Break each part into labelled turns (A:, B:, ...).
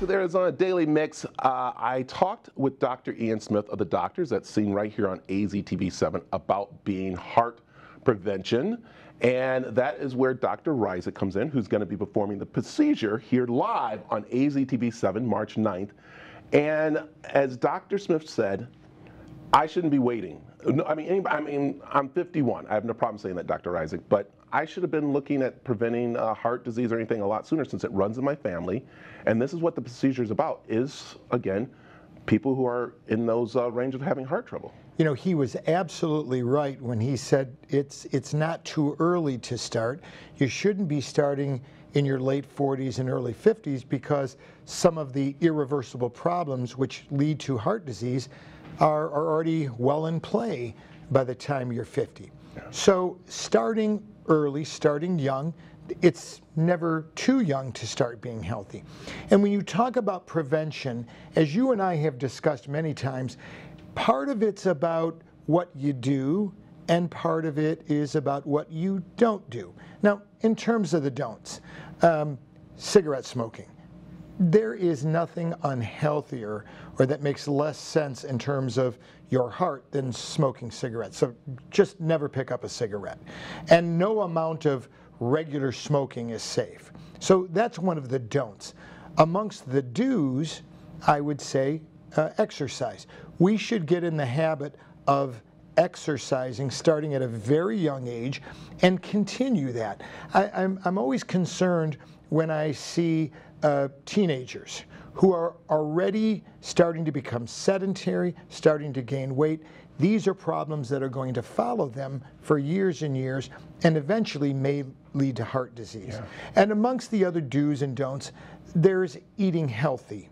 A: to the Arizona Daily Mix. Uh, I talked with Dr. Ian Smith of the Doctors, that's seen right here on AZTV7, about being heart prevention. And that is where Dr. Rizik comes in, who's going to be performing the procedure here live on AZTV7 March 9th. And as Dr. Smith said, I shouldn't be waiting. No, I mean, I mean, I'm 51. I have no problem saying that, Dr. Rizik, but I should have been looking at preventing uh, heart disease or anything a lot sooner since it runs in my family. And this is what the procedure is about: is again, people who are in those uh, range of having heart trouble.
B: You know, he was absolutely right when he said it's it's not too early to start. You shouldn't be starting in your late 40s and early 50s because some of the irreversible problems which lead to heart disease are, are already well in play by the time you're 50. So starting early, starting young, it's never too young to start being healthy. And when you talk about prevention, as you and I have discussed many times, part of it's about what you do and part of it is about what you don't do. Now, in terms of the don'ts, um, cigarette smoking. There is nothing unhealthier or that makes less sense in terms of your heart than smoking cigarettes. So just never pick up a cigarette. And no amount of regular smoking is safe. So that's one of the don'ts. Amongst the do's, I would say uh, exercise. We should get in the habit of exercising starting at a very young age and continue that. I, am always concerned when I see uh, teenagers who are already starting to become sedentary, starting to gain weight. These are problems that are going to follow them for years and years and eventually may lead to heart disease. Yeah. And amongst the other do's and don'ts, there's eating healthy.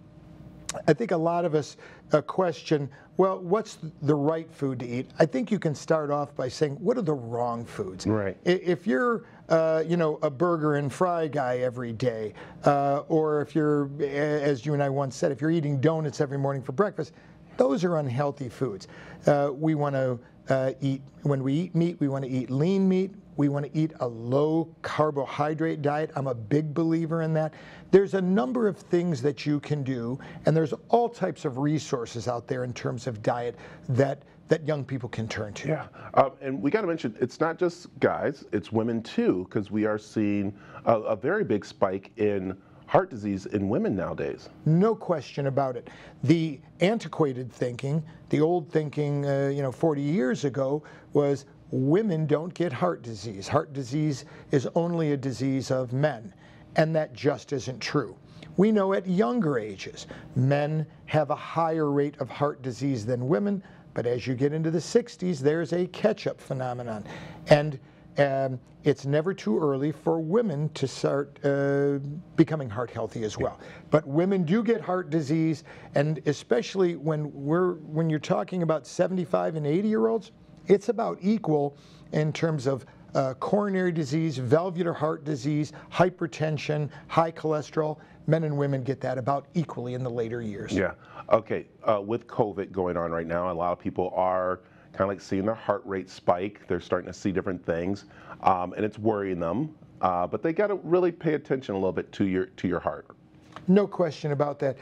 B: I think a lot of us uh, question, well, what's the right food to eat? I think you can start off by saying, what are the wrong foods?
A: Right.
B: If you're, uh, you know, a burger and fry guy every day, uh, or if you're, as you and I once said, if you're eating donuts every morning for breakfast, those are unhealthy foods. Uh, we want to uh, eat, when we eat meat, we want to eat lean meat. We want to eat a low carbohydrate diet. I'm a big believer in that. There's a number of things that you can do, and there's all types of resources out there in terms of diet that that young people can turn to.
A: Yeah, um, and we got to mention it's not just guys; it's women too, because we are seeing a, a very big spike in heart disease in women nowadays.
B: No question about it. The antiquated thinking, the old thinking, uh, you know, 40 years ago was women don't get heart disease. Heart disease is only a disease of men, and that just isn't true. We know at younger ages, men have a higher rate of heart disease than women, but as you get into the 60s, there's a catch-up phenomenon. And um, it's never too early for women to start uh, becoming heart healthy as well. But women do get heart disease, and especially when we're when you're talking about 75 and 80 year olds, it's about equal in terms of uh, coronary disease, valvular heart disease, hypertension, high cholesterol. Men and women get that about equally in the later years.
A: Yeah. Okay. Uh, with COVID going on right now, a lot of people are kind of like seeing their heart rate spike. They're starting to see different things, um, and it's worrying them. Uh, but they got to really pay attention a little bit to your to your heart.
B: No question about that.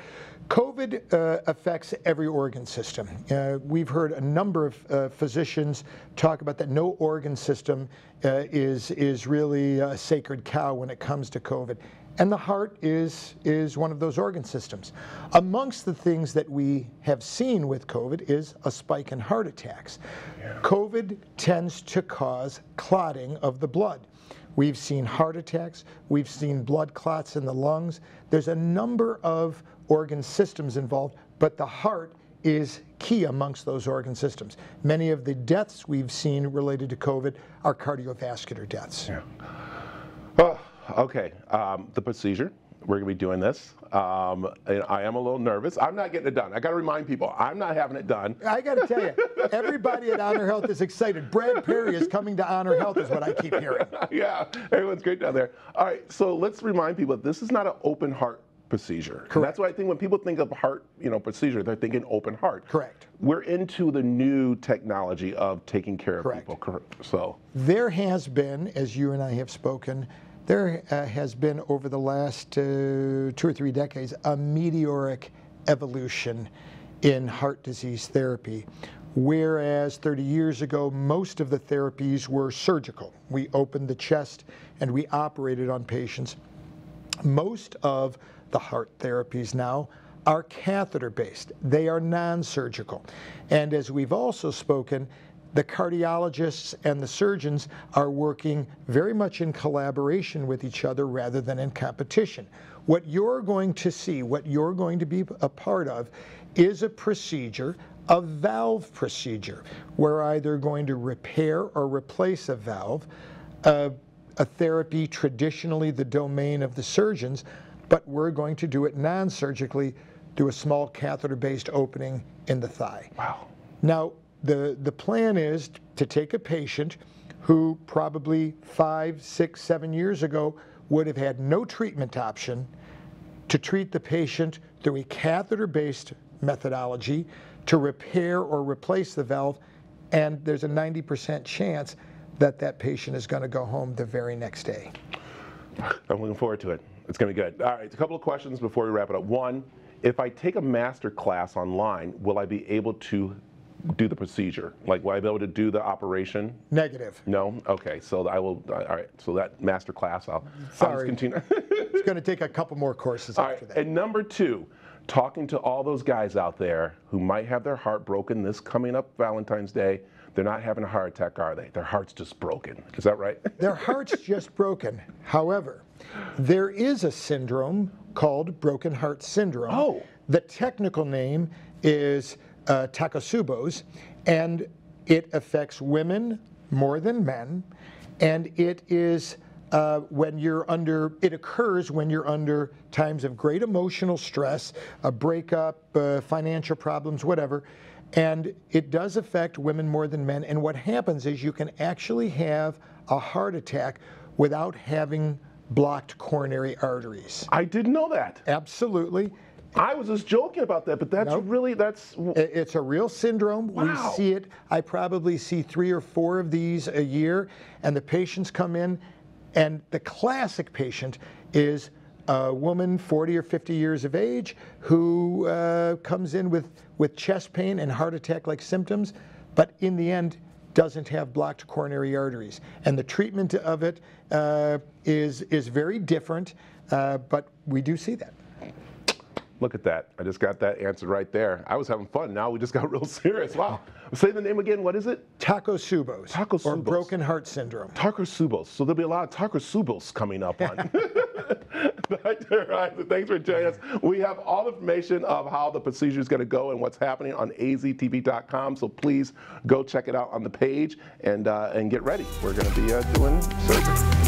B: COVID uh, affects every organ system. Uh, we've heard a number of uh, physicians talk about that no organ system uh, is, is really a sacred cow when it comes to COVID. And the heart is, is one of those organ systems. Amongst the things that we have seen with COVID is a spike in heart attacks. Yeah. COVID tends to cause clotting of the blood. We've seen heart attacks, we've seen blood clots in the lungs. There's a number of organ systems involved, but the heart is key amongst those organ systems. Many of the deaths we've seen related to COVID are cardiovascular deaths.
A: Yeah. Oh, okay. Um, the procedure we're going to be doing this. Um, I am a little nervous. I'm not getting it done. I got to remind people, I'm not having it done.
B: I got to tell you, everybody at HonorHealth is excited. Brad Perry is coming to HonorHealth, is what I keep hearing.
A: yeah, everyone's great down there. All right, so let's remind people this is not an open heart procedure.
B: Correct.
A: that's why I think when people think of heart, you know, procedure, they're thinking open heart.
B: Correct.
A: We're into the new technology of taking care of
B: Correct.
A: people. So
B: there has been, as you and I have spoken, there uh, has been over the last uh, two or three decades a meteoric evolution in heart disease therapy. Whereas 30 years ago, most of the therapies were surgical. We opened the chest and we operated on patients. Most of the heart therapies now are catheter based, they are non surgical. And as we've also spoken, the cardiologists and the surgeons are working very much in collaboration with each other rather than in competition. What you're going to see, what you're going to be a part of, is a procedure, a valve procedure. We're either going to repair or replace a valve, a, a therapy traditionally the domain of the surgeons, but we're going to do it non surgically through a small catheter based opening in the thigh.
A: Wow.
B: Now, the, the plan is to take a patient who probably five, six, seven years ago would have had no treatment option to treat the patient through a catheter based methodology to repair or replace the valve, and there's a 90% chance that that patient is going to go home the very next day.
A: I'm looking forward to it. It's going to be good. All right, a couple of questions before we wrap it up. One, if I take a master class online, will I be able to do the procedure? Like, will I be able to do the operation?
B: Negative.
A: No? Okay, so I will, all right, so that master class, I'll, I'll just
B: Sorry.
A: continue.
B: It's going to take a couple more courses
A: All
B: after
A: right,
B: that.
A: and number two, talking to all those guys out there who might have their heart broken this coming up Valentine's Day. They're not having a heart attack, are they? Their heart's just broken. Is that right?
B: Their heart's just broken. However, there is a syndrome called broken heart syndrome.
A: Oh.
B: The technical name is uh, Takotsubo's, and it affects women more than men, and it is uh, when you're under, it occurs when you're under times of great emotional stress, a breakup, uh, financial problems, whatever. And it does affect women more than men. And what happens is you can actually have a heart attack without having blocked coronary arteries.
A: I didn't know that.
B: Absolutely.
A: I was just joking about that, but that's
B: Nope.
A: really, that's,
B: It's a real syndrome.
A: Wow.
B: We see it. I probably see three or four of these a year, and the patients come in, and the classic patient is a woman 40 or 50 years of age who uh, comes in with, with chest pain and heart attack like symptoms, but in the end, doesn't have blocked coronary arteries. And the treatment of it uh, is is very different, uh, but we do see that.
A: Look at that. I just got that answered right there. I was having fun. Now we just got real serious. Wow. Say the name again. What is it?
B: Takotsubo's, or broken heart syndrome.
A: Takotsubo's. So there'll be a lot of Takotsubo's coming up on. Dr. Rizik, thanks for joining us. We have all the information of how the procedure is going to go and what's happening on aztv.com. So please go check it out on the page and uh, and get ready. We're going to be uh, doing surgery.